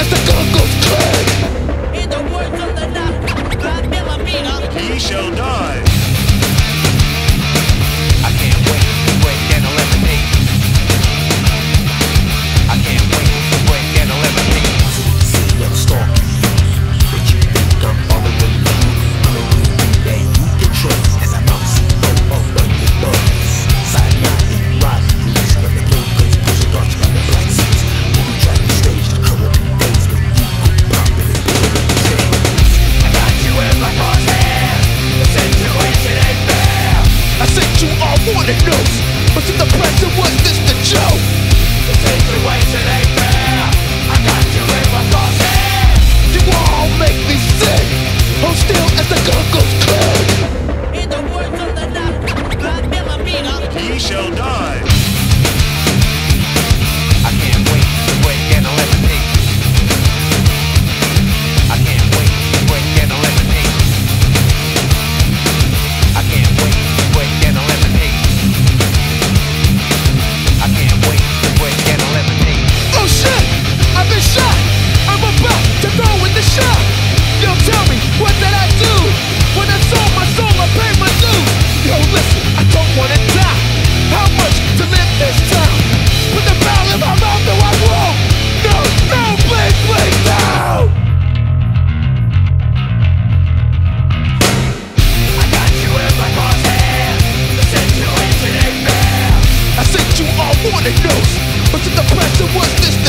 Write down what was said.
as the gun goes close for the news But to the pressure, was this the joke? The It knows But to the press it was this